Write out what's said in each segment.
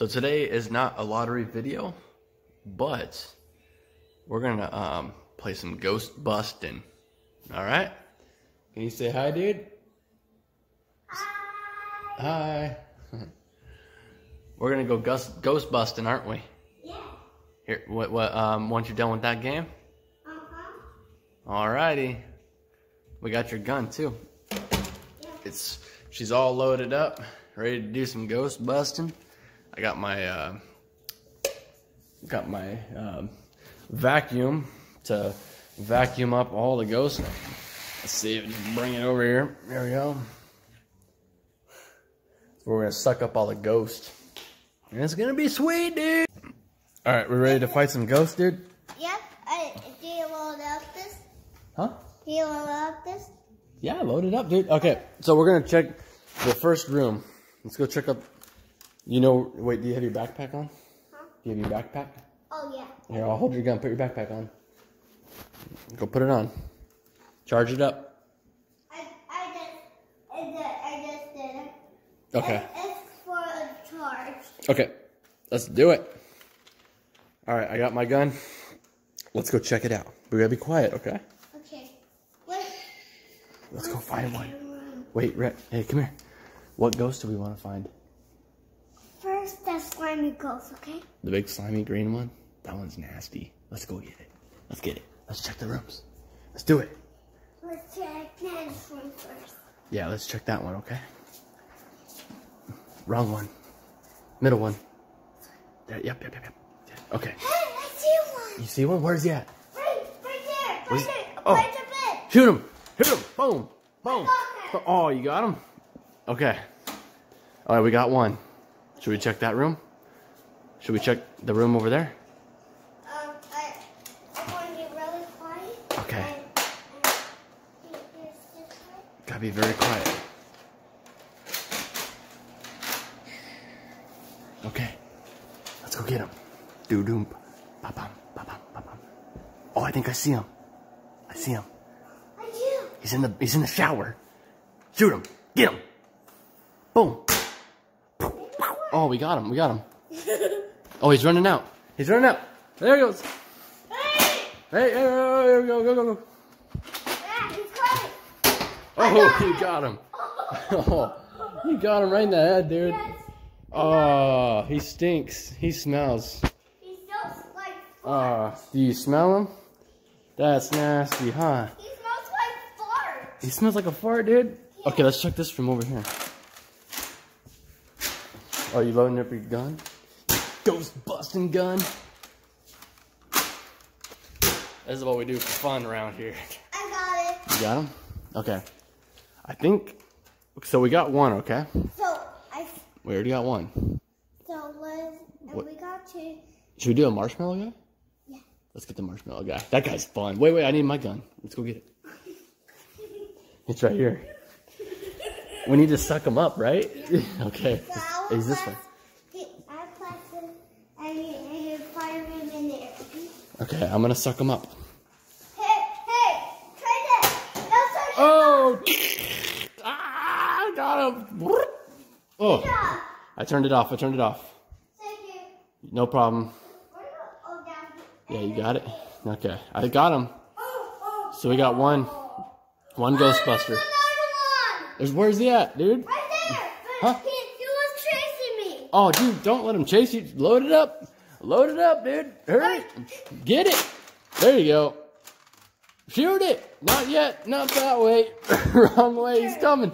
So today is not a lottery video, but we're gonna um, play some ghost busting. All right? Can you say hi, dude? Hi. we're gonna go ghost, ghost busting, aren't we? Yeah. Here, what, what? Um, once you're done with that game, Uh-huh. alrighty. We got your gun too. Yeah. It's she's all loaded up, ready to do some ghost busting. I got my uh, got my um, vacuum to vacuum up all the ghosts. Let's see if can bring it over here. There we go. We're gonna suck up all the ghosts. And it's gonna be sweet, dude. All right, we're ready to fight some ghosts, dude? Yep. I, do you load up this? Huh? Do you load up this? Yeah, load it up, dude. Okay, so we're gonna check the first room. Let's go check up. You know, wait, do you have your backpack on? Huh? Do you have your backpack? Oh, yeah. Here, I'll hold your gun. Put your backpack on. Go put it on. Charge it up. I, I just, I just, I just did it. Okay. It- It's for a charge. Okay, let's do it. All right, I got my gun. Let's go check it out. We gotta be quiet, okay? Okay. What? Let's go find one. Wait, Rhett. Hey, come here. What ghost do we want to find? The slimy ghost, okay? The big slimy green one? That one's nasty. Let's go get it. Let's get it. Let's check the rooms. Let's do it. Let's check this one first. Yeah, let's check that one, okay? Wrong one. Middle one. There, yep, yep, yep, yep. Yeah, Okay. Hey, I see one. You see one? Where's he at? Right, right there. Where's- Right there. oh. Right the bed. Shoot him! Hit him! Boom! Boom! Oh, you got him? Okay. All right, we got one. Should we check that room? Should we check the room over there? Um, I, I want to get really quiet. Okay. And, and here's this one. Gotta be very quiet. Okay. Let's go get him. Doo doom. Ba bum. Ba bum. Ba bum. Oh, I think I see him. I see him. I do. He's in the he's in the shower. Shoot him. Get him. Boom. Oh, we got him. We got him. Oh, he's running out. He's running out. There he goes. Hey! Hey, hey, hey, here we go. Go, go, go. Yeah. Oh, you got him. Oh, you got him right in the head, dude. Yes. Oh, he stinks. He smells. He smells like Uh, do you smell him? That's nasty, huh? he smells like fart. He smells like a fart, dude. Okay, let's check this from over here. Are you loading up your gun? Ghost busting gun. This is what we do for fun around here. I got it. You got him? Okay. I think. So we got one, okay? So I We already got one. so was and What? we got two. Should we do a marshmallow guy? Yeah. Let's get the marshmallow guy. That guy's fun. Wait, wait, I need my gun. Let's go get it. It's right here. We need to suck him up, right? okay. So I He's was this way. he, I pressed it and you, and you fire him in there. Okay, I'm gonna suck him up. Hey, hey, try that. That's our Oh! ah, I got him. Oh. I turned it off. I turned it off. Thank you. No problem. Oh. Yeah, you got it. Okay, I got him. Oh, oh. So we got one, one Ghostbuster. There's another one. There's where's he at, dude? Right there. Huh? He, he was chasing me. Oh, dude, don't let him chase you. Load it up. Load it up, dude. Hurry. Get it. There you go. Shoot it. Not yet. Not that way. Wrong way. He's coming.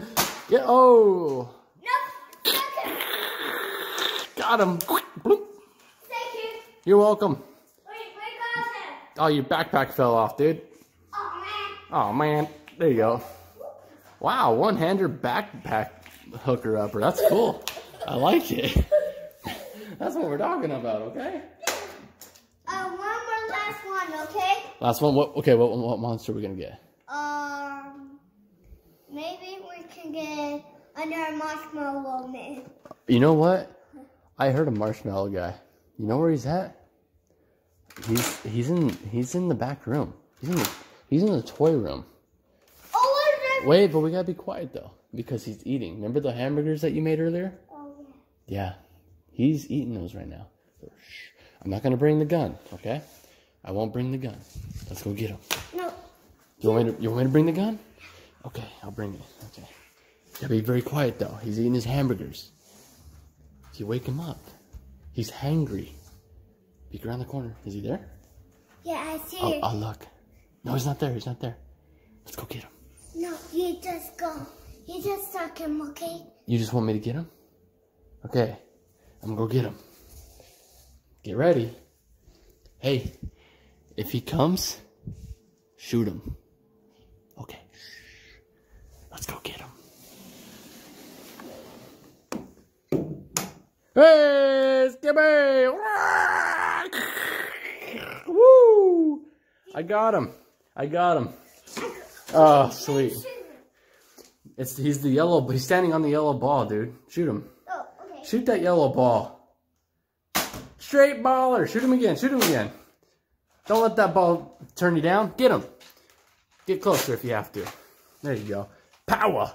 Get. Oh. Nope. Got him. Thank you. You're welcome. Wait, wait, got him. Oh, your backpack fell off, dude. Oh, man. Oh, man. There you go. Wow, one-hander backpack hooker upper. That's cool. I like it. That's what we're talking about, okay? Uh, one more last one, okay? Last one. What? Okay, what, what monster are we gonna get? Um, maybe we can get another marshmallow man. You know what? I heard a marshmallow guy. You know where he's at? He's he's in he's in the back room. He's in the he's in the toy room. Oh, what is it? Wait, but we gotta be quiet though because he's eating. Remember the hamburgers that you made earlier? Oh, Yeah, Yeah, He's eating those right now. Shh. I'm not gonna bring the gun, okay? I won't bring the gun. Let's go get him. No. You want me to, you want me to bring the gun? Okay, I'll bring it. Okay. Gotta be very quiet though. He's eating his hamburgers. If you wake him up. He's hangry. Peek around the corner. Is he there? Yeah, I see Oh, oh look. No, he's not there. He's not there. Let's go get him. No, you just go. You just suck him, okay? You just want me to get him? Okay. I'm gonna go get him. Get ready. Hey, if he comes, shoot him. Okay. Let's go get him. Hey, Skippy! Woo! I got him. I got him. Oh, sweet. It's he's the yellow. He's standing on the yellow ball, dude. Shoot him. Oh, okay. Shoot that yellow ball. Straight baller. Shoot him again. Shoot him again. Don't let that ball turn you down. Get him. Get closer if you have to. There you go. Power.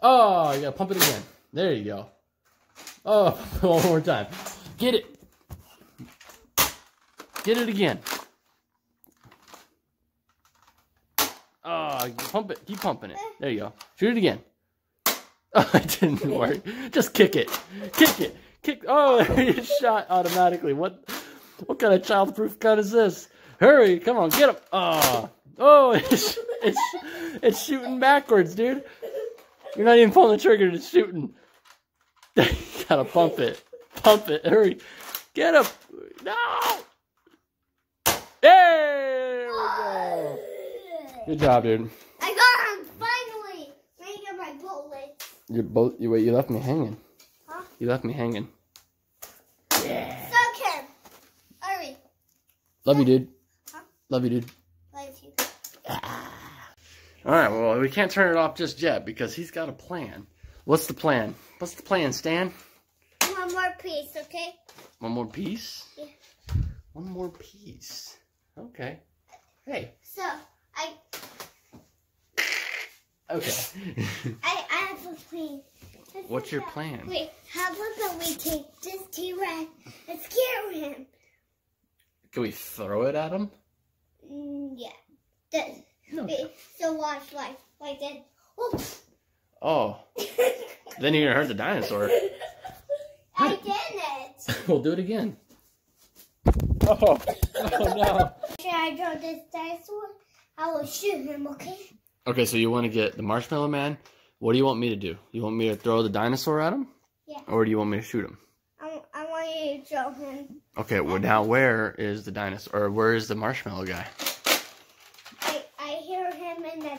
Oh, you gotta pump it again. There you go. Oh, one more time. Get it. Get it again. Oh, pump it. Keep pumping it. There you go. Shoot it again. Oh, it didn't work. Just kick it. Kick it. Kick. Oh, it shot automatically. What? What kind of childproof gun is this? Hurry! Come on, get him. Oh, oh, it's it's it's shooting backwards, dude. You're not even pulling the trigger. It's shooting. you gotta pump it. Pump it. Hurry. Get him. No. There we go. Good job, dude. I got him finally. Me get my bullets. You both. You wait. You left me hanging. Huh? You left me hanging. Yeah. Suck him. Hurry. Love you, dude. Huh? Love you, dude. Like you. Ah. All right. Well, we can't turn it off just yet because he's got a plan. What's the plan? What's the plan, Stan? One more piece, okay? One more piece. Yeah. One more piece. Okay. Hey. So I Okay. I I have a plan. Let's What's your plan? Wait, how about we take this T-Rex and scare him? Can we throw it at him? Mm, yeah. This. No. Wait, so watch like like that. Oops. Oh. Then you're gonna hurt the dinosaur. I did it. we'll do it again. Oh. Oh no. Should I draw this dinosaur? I will shoot him, okay? Okay, so you want to get the marshmallow man. What do you want me to do? You want me to throw the dinosaur at him? Yeah. Or do you want me to shoot him? I, I want you to show him. Okay, well now where is the dinosaur or where is the marshmallow guy? I I hear him in the.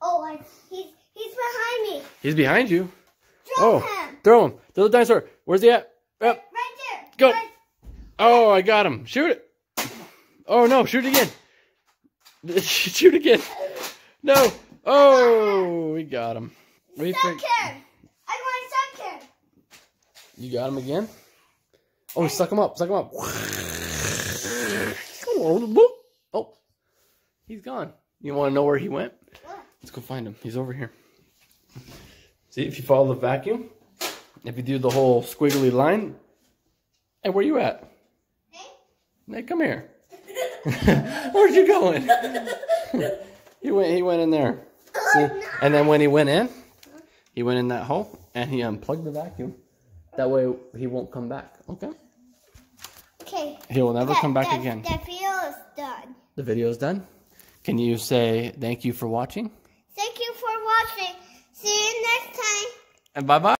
Oh, I, he's he's behind me. He's behind you. Throw Oh, him. throw him. Throw the dinosaur. Where's he at? Up. Right there. Go. Right- Oh, I got him. Shoot it. Oh no, shoot again. shoot again. No. Oh, we got him. We Suck think him. I want to suck you got him again. Oh, suck him up. Suck him up. Oh, he's gone. You want to know where he went? Let's go find him. He's over here. See if you follow the vacuum. If you do the whole squiggly line. Hey, where you at? Hey. Hey, come here. Where'd you going? he went. He went in there. See? And then when he went in, he went in that hole and he unplugged the vacuum. That way he won't come back. Okay. Okay. He will never That- come back that- again. The video is done. The video's done. Can you say thank you for watching? Thank you for watching. See you next time. And bye bye.